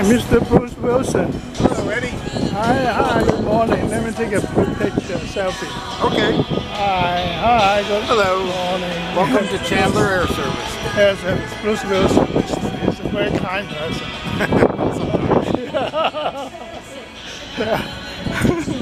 Hi, Mr. Bruce Wilson. Hello, Eddie. Hi, hi, good morning. Let me take a picture, selfie. Okay. Hi, hi, good Hello. morning. Welcome to Chandler Air Service. Yes, Service. Bruce Wilson. He's a very kind person.